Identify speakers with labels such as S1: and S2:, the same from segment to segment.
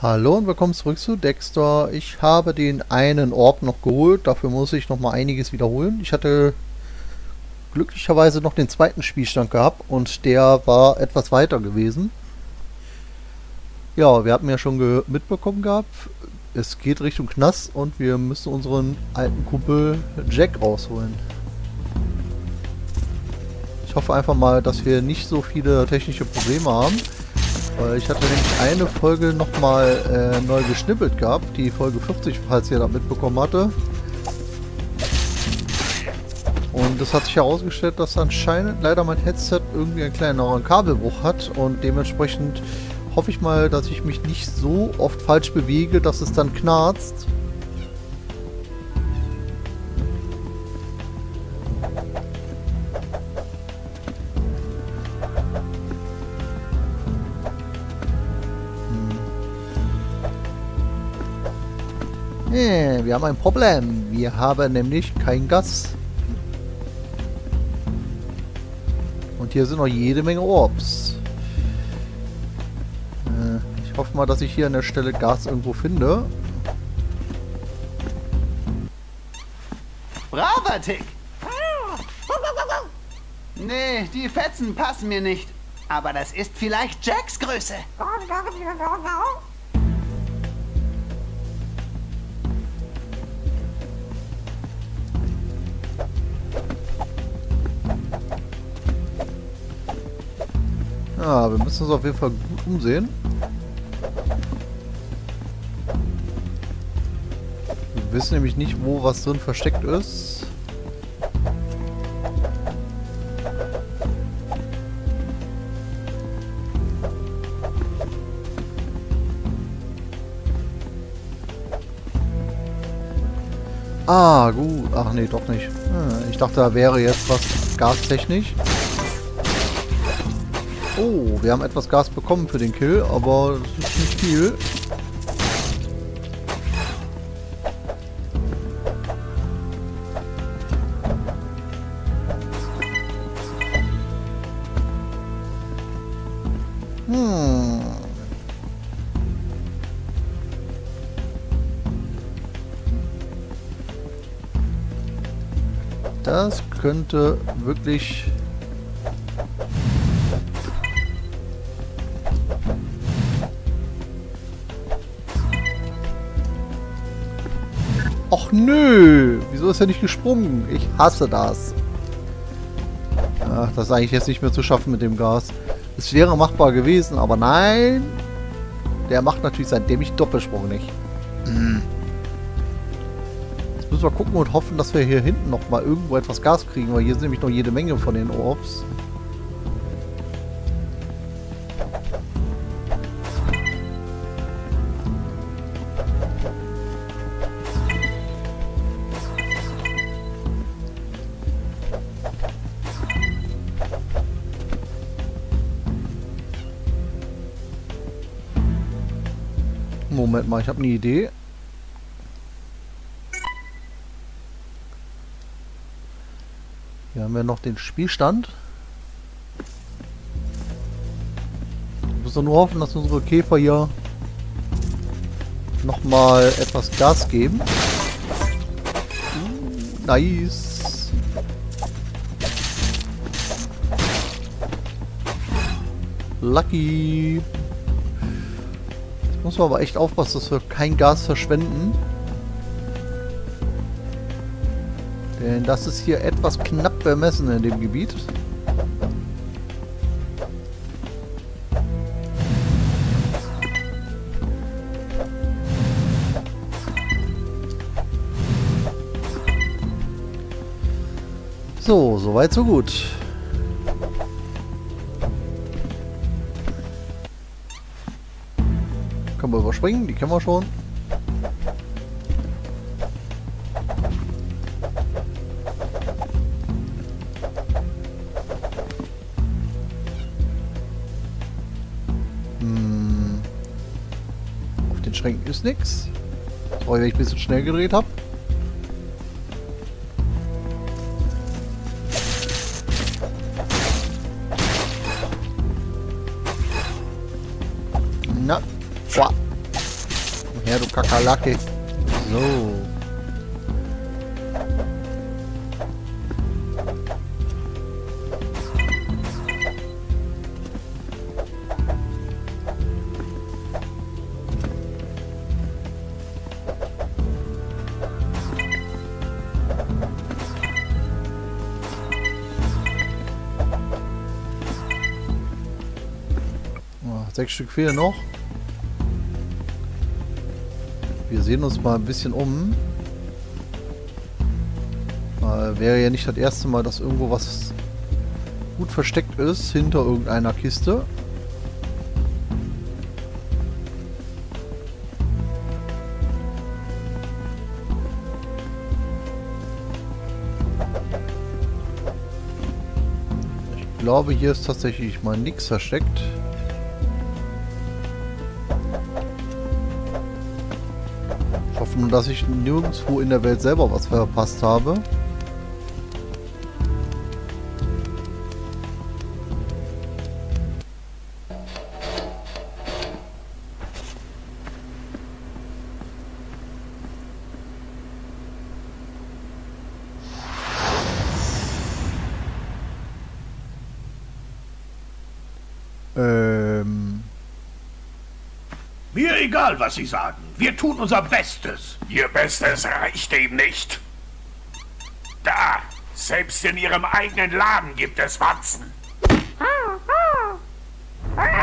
S1: Hallo und willkommen zurück zu Dexter. Ich habe den einen Orb noch geholt, dafür muss ich noch mal einiges wiederholen. Ich hatte glücklicherweise noch den zweiten Spielstand gehabt und der war etwas weiter gewesen. Ja, wir hatten ja schon mitbekommen gehabt, es geht Richtung Knast und wir müssen unseren alten Kumpel Jack rausholen. Ich hoffe einfach mal, dass wir nicht so viele technische Probleme haben. Weil ich hatte nämlich eine Folge nochmal äh, neu geschnippelt gehabt, die Folge 40, falls ihr da mitbekommen hatte. Und es hat sich herausgestellt, dass anscheinend leider mein Headset irgendwie einen kleineren Kabelbruch hat und dementsprechend hoffe ich mal, dass ich mich nicht so oft falsch bewege, dass es dann knarzt. Wir haben ein Problem. Wir haben nämlich kein Gas. Und hier sind noch jede Menge Orbs. Äh, ich hoffe mal, dass ich hier an der Stelle Gas irgendwo finde.
S2: Braver Tick! Nee, die Fetzen passen mir nicht. Aber das ist vielleicht Jacks Größe.
S1: Ja, wir müssen uns auf jeden Fall gut umsehen. Wir wissen nämlich nicht, wo was drin versteckt ist. Ah, gut. Ach nee, doch nicht. Ich dachte, da wäre jetzt was gastechnisch. Oh, wir haben etwas Gas bekommen für den Kill, aber das ist nicht viel. Hm. Das könnte wirklich Och nö, wieso ist er nicht gesprungen? Ich hasse das. Ach, das ist eigentlich jetzt nicht mehr zu schaffen mit dem Gas. Es wäre machbar gewesen, aber nein. Der macht natürlich seinen dämlich Doppelsprung nicht. Jetzt müssen wir gucken und hoffen, dass wir hier hinten noch mal irgendwo etwas Gas kriegen, weil hier sind nämlich noch jede Menge von den Orbs. Moment mal, ich habe eine Idee. Hier haben wir noch den Spielstand. Ich muss nur hoffen, dass unsere Käfer hier nochmal etwas Gas geben. Uh, nice. Lucky. Muss man aber echt aufpassen, dass wir kein Gas verschwenden. Denn das ist hier etwas knapp bemessen in dem Gebiet. So, soweit so gut. Können wir überspringen, die kennen wir schon. Hm. Auf den Schränken ist nichts. Sorry, wenn ich ein bisschen schnell gedreht habe. Her, du Kakerlake. So. Sechs Stück fehlen noch. Sehen uns mal ein bisschen um. Äh, wäre ja nicht das erste Mal, dass irgendwo was gut versteckt ist hinter irgendeiner Kiste. Ich glaube, hier ist tatsächlich mal nichts versteckt. Hoffen, dass ich nirgendwo in der Welt selber was verpasst habe.
S3: Mir egal, was Sie sagen. Wir tun unser Bestes.
S4: Ihr Bestes reicht ihm nicht. Da, selbst in Ihrem eigenen Laden gibt es Wanzen.
S2: Nein!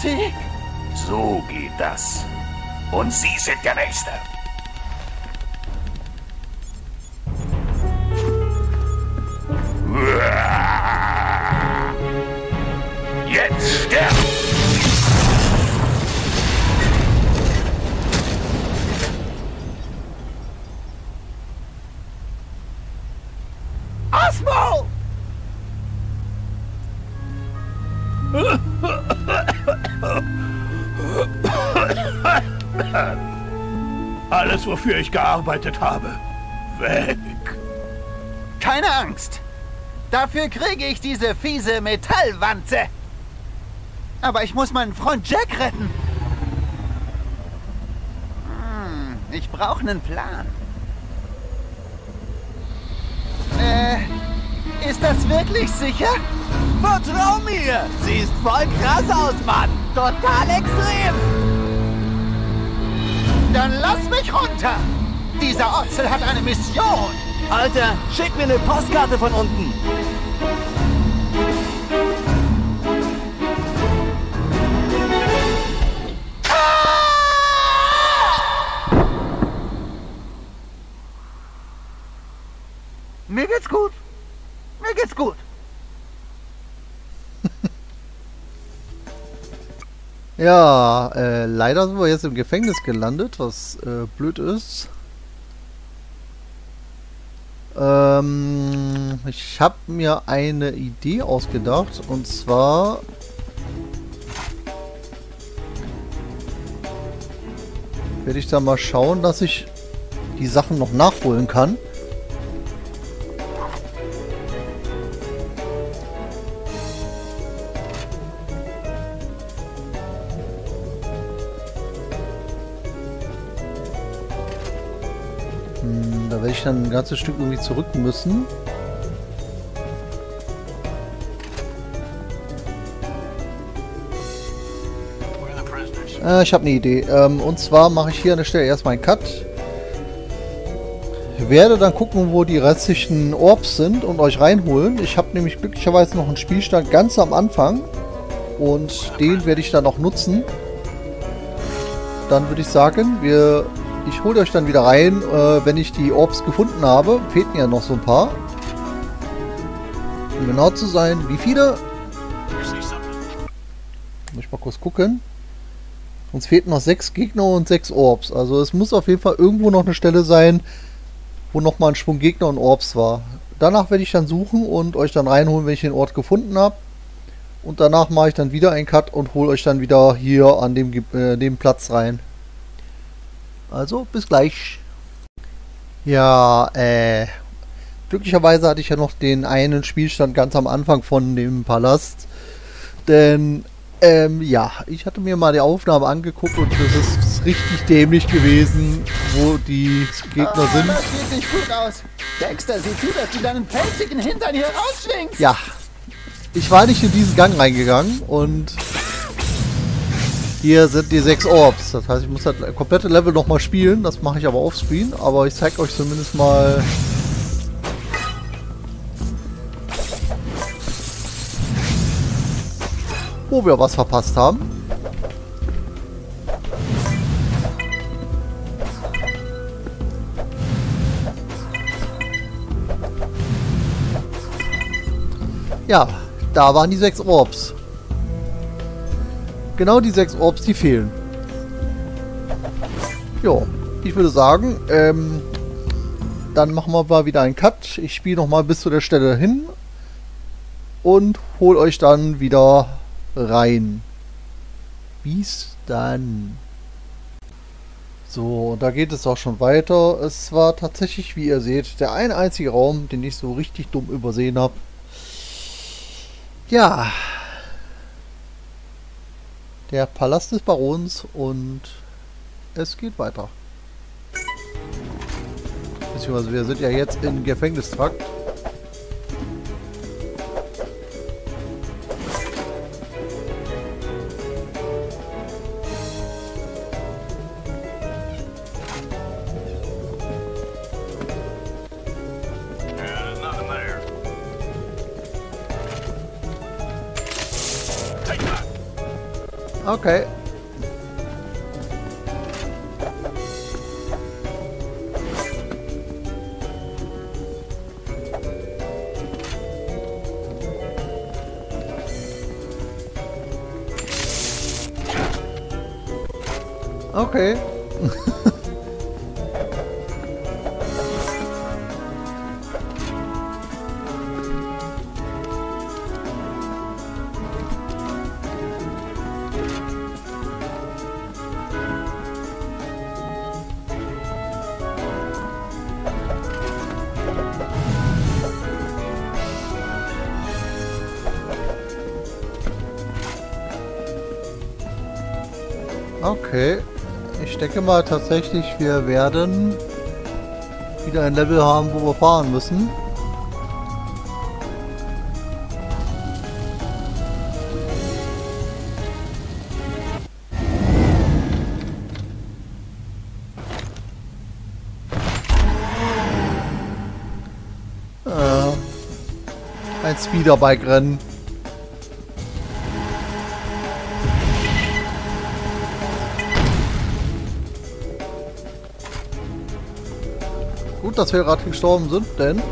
S2: Tick!
S4: So geht das. Und Sie sind der Nächste. Jetzt
S2: Osmo!
S3: Alles, wofür ich gearbeitet habe. Weg.
S2: Keine Angst. Dafür kriege ich diese fiese Metallwanze. Aber ich muss meinen Freund Jack retten. Hm, ich brauche einen Plan. Äh, ist das wirklich sicher? Vertrau mir! Siehst voll krass aus, Mann! Total extrem! Dann lass mich runter! Dieser Otzel hat eine Mission!
S5: Alter, schick mir eine Postkarte von unten.
S2: Mir geht's gut. Geht's gut.
S1: Ja, äh, leider sind wir jetzt im Gefängnis gelandet, was äh, blöd ist. Ähm, ich habe mir eine Idee ausgedacht und zwar werde ich da mal schauen, dass ich die Sachen noch nachholen kann. Ich dann ein ganzes Stück irgendwie zurück müssen. Äh, ich habe eine Idee. Ähm, und zwar mache ich hier an der Stelle erstmal einen Cut. Werde dann gucken, wo die restlichen Orbs sind und euch reinholen. Ich habe nämlich glücklicherweise noch einen Spielstand ganz am Anfang. Und den werde ich dann auch nutzen. Dann würde ich sagen, wir, ich hole euch dann wieder rein, äh, wenn ich die Orbs gefunden habe. Fehlten ja noch so ein paar. Um genau zu sein, wie viele? Muss ich mal kurz gucken. Uns fehlten noch sechs Gegner und sechs Orbs. Also es muss auf jeden Fall irgendwo noch eine Stelle sein, wo noch mal ein Schwung Gegner und Orbs war. Danach werde ich dann suchen und euch dann reinholen, wenn ich den Ort gefunden habe. Und danach mache ich dann wieder einen Cut und hole euch dann wieder hier an dem, äh, dem Platz rein. Also, bis gleich. Ja, äh. Glücklicherweise hatte ich ja noch den einen Spielstand ganz am Anfang von dem Palast. Denn, ähm, ja, ich hatte mir mal die Aufnahme angeguckt und das ist richtig dämlich gewesen, wo die Gegner
S2: Oh,
S1: sind.
S2: das sieht nicht gut aus. Dexter, sieh zu, dass du deinen pelzigen Hintern hier rausschwingst.
S1: Ja, ich war nicht in diesen Gang reingegangen und hier sind die sechs Orbs. Das heißt, ich muss das komplette Level nochmal spielen. Das mache ich aber offscreen, aber ich zeige euch zumindest mal... wo wir was verpasst haben. Ja, da waren die sechs Orbs. Genau die sechs Orbs, die fehlen. Jo, ich würde sagen, ähm, dann machen wir mal wieder einen Cut. Ich spiele noch mal bis zu der Stelle hin und hol euch dann wieder rein. Bis dann. So, da geht es auch schon weiter. Es war tatsächlich, wie ihr seht, der ein einzige Raum, den ich so richtig dumm übersehen habe. Ja. Der Palast des Barons und es geht weiter. Beziehungsweise wir sind ja jetzt in Gefängnistrakt. Okay. Okay. Ich denke mal tatsächlich, wir werden wieder ein Level haben, wo wir fahren müssen. Äh, ein Speederbike-Rennen. Dass wir gerade gestorben sind, denn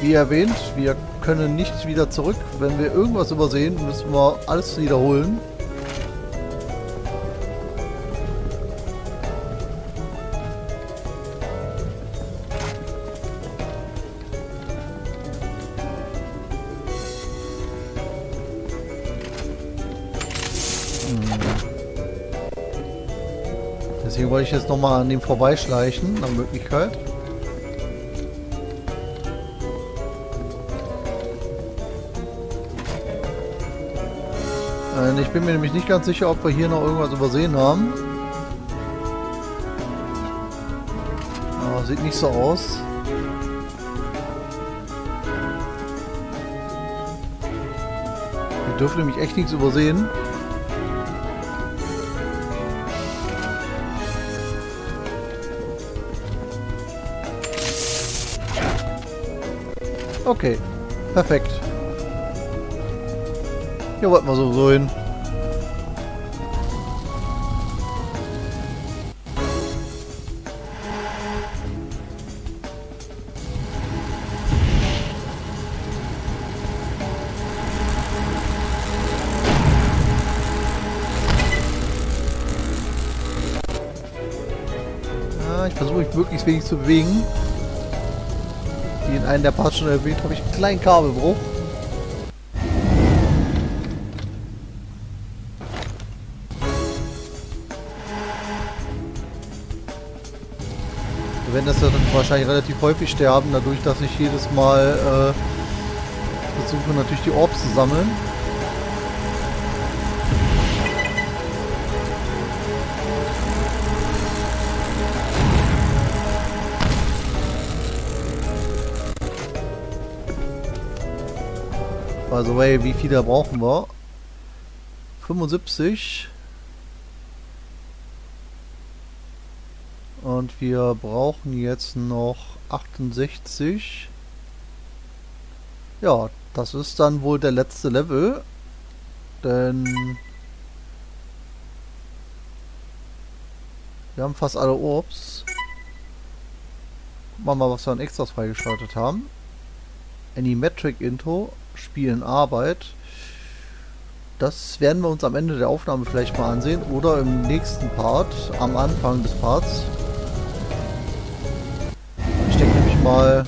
S1: wie erwähnt, wir können nicht wieder zurück. Wenn wir irgendwas übersehen, müssen wir alles wiederholen. Deswegen wollte ich jetzt nochmal an dem vorbeischleichen, nach Möglichkeit. Äh, Ich bin mir nämlich nicht ganz sicher, ob wir hier noch irgendwas übersehen haben. Aber sieht nicht so aus. Wir dürfen nämlich echt nichts übersehen. Okay, perfekt. Hier wollten wir so so hin. Ja, ich versuche mich möglichst wenig zu bewegen. Einem der Parts schon erwähnt, habe ich einen kleinen Kabelbruch. Wir werden das dann wahrscheinlich relativ häufig sterben, dadurch, dass ich jedes Mal versuche natürlich die Orbs zu sammeln. By the way, wie viele brauchen wir? 75. Und wir brauchen jetzt noch 68. Ja, das ist dann wohl der letzte Level. Denn wir haben fast alle Orbs. Gucken wir mal, was wir an Extras freigeschaltet haben. Animatric Intro, Spiel in Arbeit. Das werden wir uns am Ende der Aufnahme vielleicht mal ansehen oder im nächsten Part, am Anfang des Parts. Ich denke nämlich mal,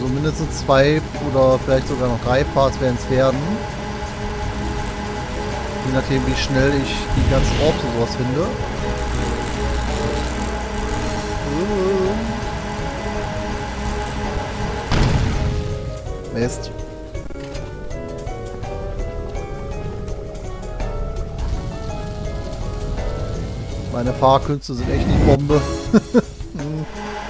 S1: so mindestens zwei oder vielleicht sogar noch drei Parts werden es werden. Je nachdem, wie schnell ich die ganzen Orbs und sowas finde. Mist. Meine Fahrkünste sind echt nicht Bombe.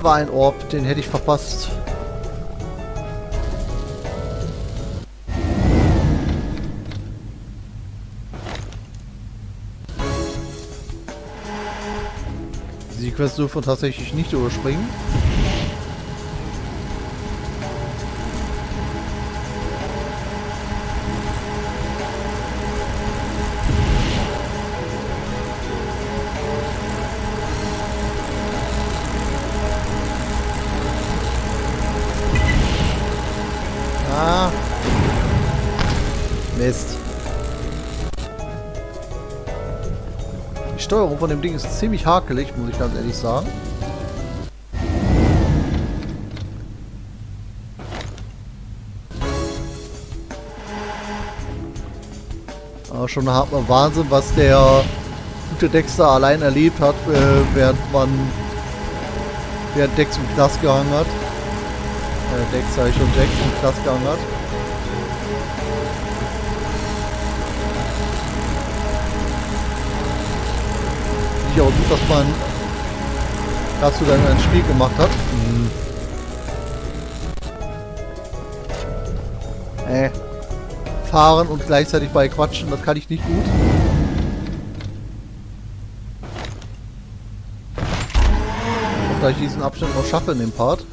S1: War ein Orb, den hätte ich verpasst. Die Quest dürfen tatsächlich nicht überspringen. Steuerung von dem Ding ist ziemlich hakelig, muss ich ganz ehrlich sagen. Aber schon hat man Wahnsinn, was der gute Dexter allein erlebt hat, äh, während man während Dex im Knast gehangen hat. Äh, Dex ich schon Jax im Knast gehangen hat. Finde ich auch gut, dass man dazu dann ein Spiel gemacht hat. Hm. Äh. Fahren und gleichzeitig bei quatschen, das kann ich nicht gut. Dass ich diesen Abschnitt noch schaffe in dem Part.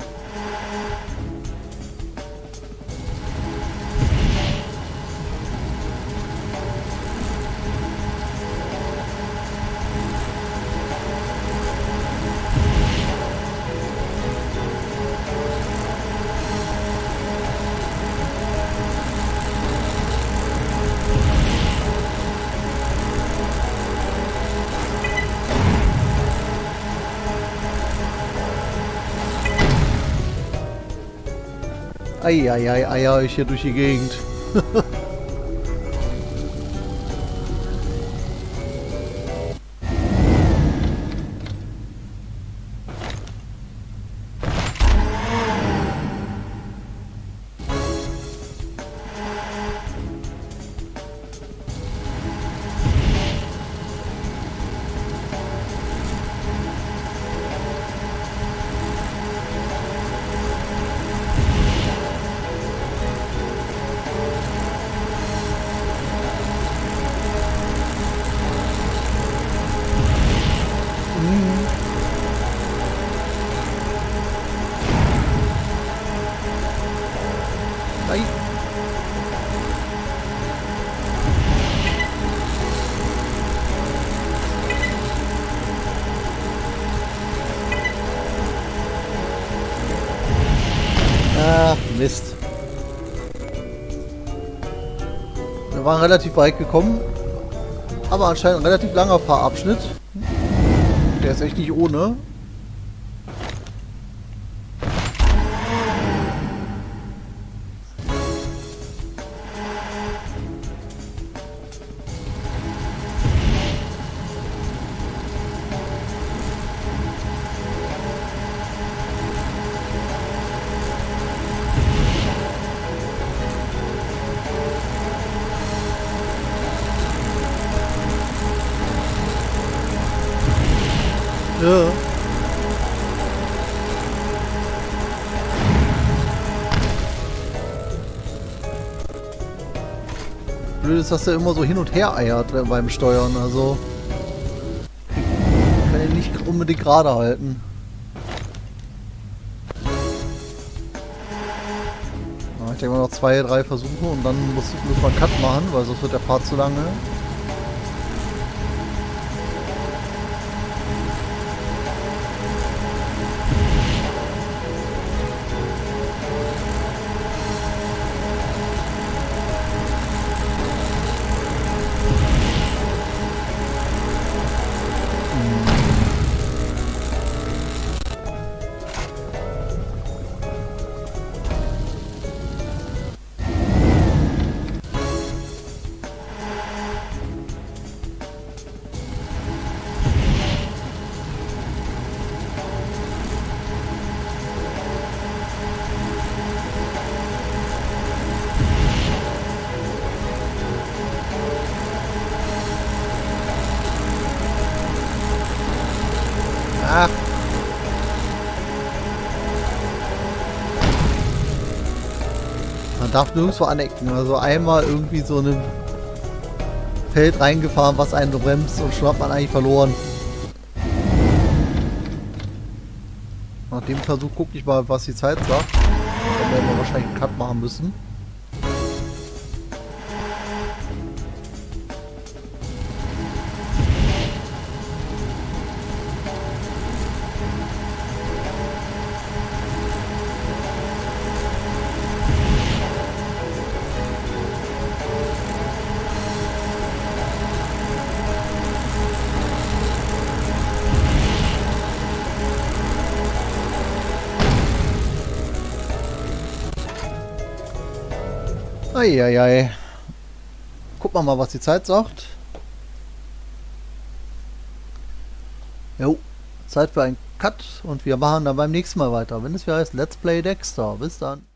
S1: Eieiei, eier ich hier durch die Gegend. Relativ weit gekommen. Aber anscheinend ein relativ langer Fahrabschnitt. Der ist echt nicht ohne. Ist, dass er immer so hin und her eiert beim Steuern, also kann ihn nicht unbedingt gerade halten. Ich denke mal noch zwei, drei Versuche und dann muss, muss man Cut machen, weil sonst wird der Part zu lange. Darf nirgendwo anecken. Also einmal irgendwie so in ein Feld reingefahren, was einen bremst und schon hat man eigentlich verloren. Nach dem Versuch gucke ich mal, was die Zeit sagt. Dann werden wir wahrscheinlich einen Cut machen müssen. Eieiei. Guck mal mal, was die Zeit sagt. Jo, Zeit für einen Cut und wir machen dann beim nächsten Mal weiter, wenn es wieder heißt Let's Play Dexter. Bis dann.